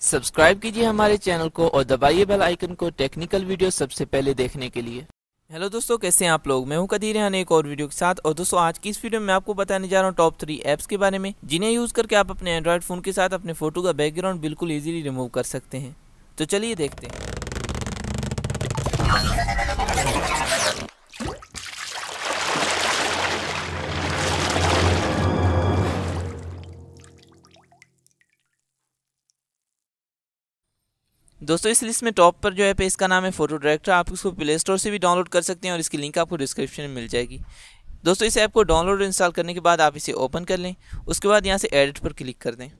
Subscribe कीजिए हमारे channel को और दबाइए बेल आइकन को टेक्निकल वीडियो सबसे पहले देखने के लिए। हेलो दोस्तों, कैसे हैं आप लोग? मैं हूँ कदीर हन एक और वीडियो के साथ। और दोस्तों, आज की इस वीडियो में आपको बताने जा रहा हूँ टॉप थ्री एप्स के बारे में, जिन्हें यूज़ करके आप अपने एंड्रॉयड फ़ोन के साथ अपने फ़ोटो का बैकग्राउंड बिल्कुल ईजिली रिमूव कर सकते हैं। तो चलिए देखते हैं। दोस्तों, इस लिस्ट में टॉप पर जो है पे इसका नाम है फ़ोटो डायरेक्टर आप इसको प्ले स्टोर से भी डाउनलोड कर सकते हैं और इसकी लिंक आपको डिस्क्रिप्शन में मिल जाएगी। दोस्तों, इस ऐप को डाउनलोड इंस्टॉल करने के बाद आप इसे ओपन कर लें। उसके बाद यहाँ से एडिट पर क्लिक कर दें।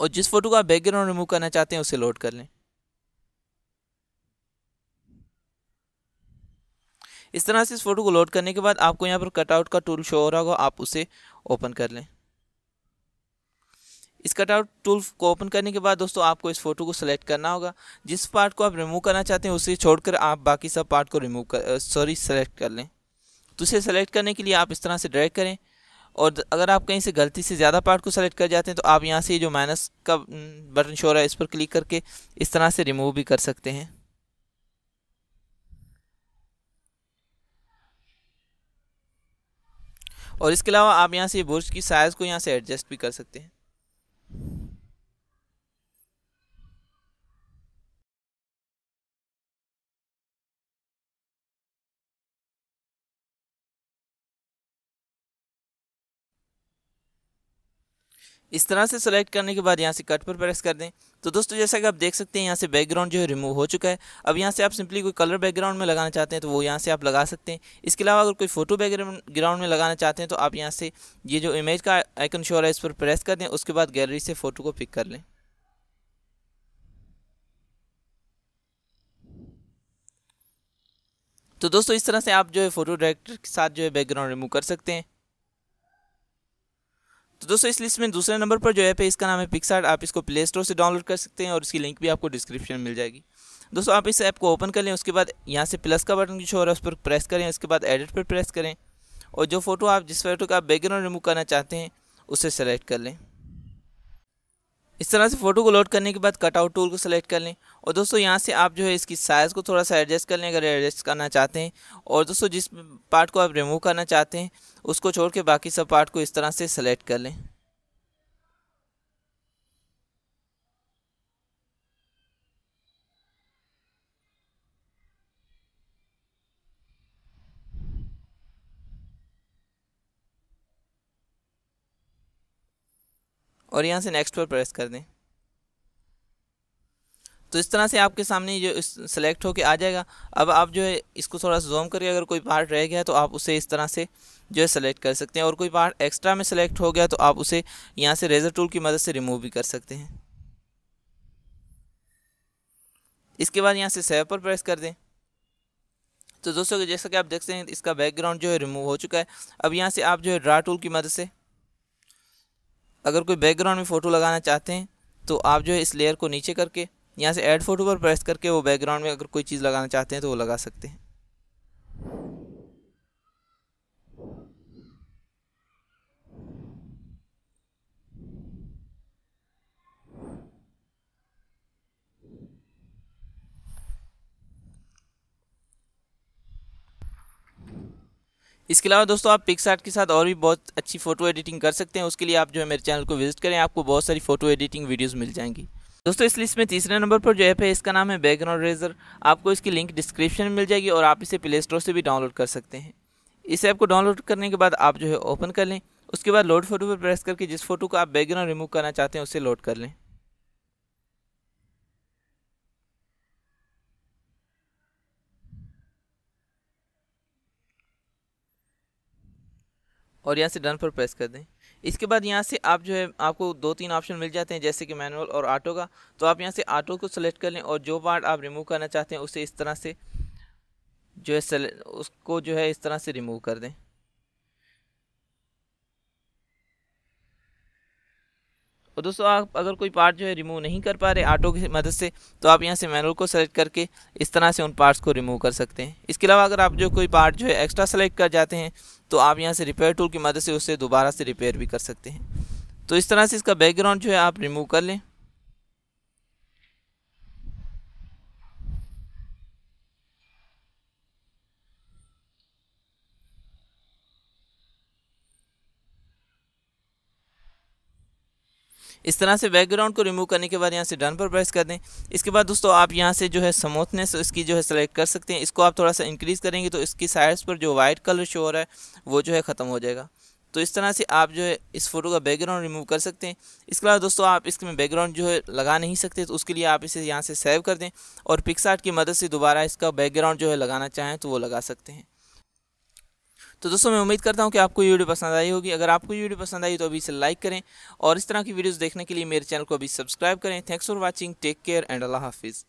और जिस फ़ोटो का आप बैकग्राउंड रिमूव करना चाहते हैं, उसे लोड कर लें। इस तरह से इस फ़ोटो को लोड करने के बाद आपको यहाँ पर कटआउट का टूल शो हो रहा होगा, आप उसे ओपन कर लें। इस कटआउट टूल को ओपन करने के बाद दोस्तों आपको इस फ़ोटो को सेलेक्ट करना होगा। जिस पार्ट को आप रिमूव करना चाहते हैं, उसे छोड़कर आप बाकी सब पार्ट को रिमूव कर सॉरी, सेलेक्ट कर लें। तो उसे सेलेक्ट करने के लिए आप इस तरह से ड्रैग करें और अगर आप कहीं से गलती से ज़्यादा पार्ट को सेलेक्ट कर जाते हैं तो आप यहाँ से जो माइनस का बटन शो रहा है, इस पर क्लिक करके इस तरह से रिमूव भी कर सकते हैं। और इसके अलावा आप यहाँ से बुर्ज की साइज़ को यहाँ से एडजस्ट भी कर सकते हैं। इस तरह से सेलेक्ट करने के बाद यहाँ से कट पर प्रेस कर दें। तो दोस्तों, जैसा कि आप देख सकते हैं, यहाँ से बैकग्राउंड जो है रिमूव हो चुका है। अब यहाँ से आप सिंपली कोई कलर बैकग्राउंड में लगाना चाहते हैं तो वो यहाँ से आप लगा सकते हैं। इसके अलावा अगर कोई फ़ोटो बैकग्राउंड में लगाना चाहते हैं तो आप यहाँ से ये जो इमेज का आइकन शो है इस पर प्रेस कर दें। उसके बाद गैलरी से फ़ोटो को पिक कर लें। तो दोस्तों, इस तरह से आप जो है फ़ोटो डायरेक्टर के साथ जो है बैकग्राउंड रिमूव कर सकते हैं। तो दोस्तों, इस लिस्ट में दूसरे नंबर पर जो ऐप है, इसका नाम है पिक्सार्ट आप इसको प्ले स्टोर से डाउनलोड कर सकते हैं और इसकी लिंक भी आपको डिस्क्रिप्शन मिल जाएगी। दोस्तों, आप इस ऐप को ओपन कर लें, उसके बाद यहाँ से प्लस का बटन जो हो रहा है, उस पर प्रेस करें, उसके बाद एडिट पर प्रेस करें और जो फ़ोटो आप, जिस फ़ोटो का बैकग्राउंड रिमूव करना चाहते हैं, उसे सेलेक्ट कर लें। इस तरह से फ़ोटो को लोड करने के बाद कटआउट टूल को सेलेक्ट कर लें। और दोस्तों, यहाँ से आप जो है इसकी साइज़ को थोड़ा सा एडजस्ट कर लें अगर एडजस्ट करना चाहते हैं। और दोस्तों, जिस पार्ट को आप रिमूव करना चाहते हैं, उसको छोड़ के बाकी सब पार्ट को इस तरह से सेलेक्ट कर लें। और यहाँ से नेक्स्ट पर प्रेस कर दें। तो इस तरह से आपके सामने जो सेलेक्ट होके आ जाएगा। अब आप जो है, इसको थोड़ा सा जूम करिए अगर कोई पार्ट रह गया तो आप उसे इस तरह से जो है सेलेक्ट कर सकते हैं। और कोई पार्ट एक्स्ट्रा में सेलेक्ट हो गया तो आप उसे यहाँ से रेजर टूल की मदद से रिमूव भी कर सकते हैं। इसके बाद यहाँ से सेव पर प्रेस कर दें। तो दोस्तों, जैसा कि आप देखते हैं, इसका बैकग्राउंड जो है रिमूव हो चुका है। अब यहाँ से आप जो है ड्रा टूल की मदद से अगर कोई बैकग्राउंड में फ़ोटो लगाना चाहते हैं तो आप जो है इस लेयर को नीचे करके, यहाँ से ऐड फ़ोटो पर प्रेस करके वो बैकग्राउंड में अगर कोई चीज़ लगाना चाहते हैं तो वो लगा सकते हैं। इसके अलावा दोस्तों, आप पिक्सार्ट के साथ और भी बहुत अच्छी फ़ोटो एडिटिंग कर सकते हैं। उसके लिए आप जो है मेरे चैनल को विज़िट करें, आपको बहुत सारी फ़ोटो एडिटिंग वीडियोज़ मिल जाएँगी। दोस्तों, इस लिस्ट में तीसरे नंबर पर जो ऐप है, इसका नाम है बैकग्राउंड रेजर आपको इसकी लिंक डिस्क्रिप्शन में मिल जाएगी और आप इसे प्ले स्टोर से भी डाउनलोड कर सकते हैं। इस ऐप को डाउनलोड करने के बाद आप जो है ओपन कर लें। उसके बाद लोड फ़ोटो पर प्रेस करके जिस फ़ोटो को आप बैकग्राउंड रिमूव करना चाहते हैं, उसे लोड कर लें। और यहाँ से डन पर प्रेस कर दें। इसके बाद यहाँ से आप जो है, आपको दो तीन ऑप्शन मिल जाते हैं, जैसे कि मैनुअल और ऑटो का। तो आप यहाँ से ऑटो को सेलेक्ट कर लें और जो पार्ट आप रिमूव करना चाहते हैं, उसे इस तरह से जो है उसको जो है, इस तरह से रिमूव कर दें। और दोस्तों, आप अगर कोई पार्ट जो है रिमूव नहीं कर पा रहे ऑटो की मदद से तो आप यहाँ से मैनुअल को सेलेक्ट करके इस तरह से उन पार्ट्स को रिमूव कर सकते हैं। इसके अलावा अगर आप जो कोई पार्ट जो है एक्स्ट्रा सेलेक्ट कर जाते हैं तो आप यहाँ से रिपेयर टूल की मदद से उससे दोबारा से रिपेयर भी कर सकते हैं। तो इस तरह से इसका बैकग्राउंड जो है आप रिमूव कर लें। इस तरह से बैकग्राउंड को रिमूव करने के बाद यहाँ से डन पर प्रेस कर दें। इसके बाद दोस्तों, आप यहाँ से जो है स्मूथनेस इसकी जो है सेलेक्ट कर सकते हैं। इसको आप थोड़ा सा इंक्रीज़ करेंगे तो इसकी साइड्स पर जो वाइट कलर शो हो रहा है, वो जो है ख़त्म हो जाएगा। तो इस तरह से आप जो है इस फ़ोटो का बैकग्राउंड रिमूव कर सकते हैं। इसके अलावा दोस्तों, आप इसमें बैकग्राउंड जो है लगा नहीं सकते तो उसके लिए आप इसे यहाँ से सेव कर दें और पिक्सार्ट की मदद से दोबारा इसका बैकग्राउंड जो है लगाना चाहें तो वो लगा सकते हैं। तो दोस्तों, मैं उम्मीद करता हूँ कि आपको ये वीडियो पसंद आई होगी। अगर आपको ये वीडियो पसंद आई तो अभी इसे लाइक करें और इस तरह की वीडियोज़ देखने के लिए मेरे चैनल को अभी सब्सक्राइब करें। Thanks for watching take care and अल्लाह हाफिज़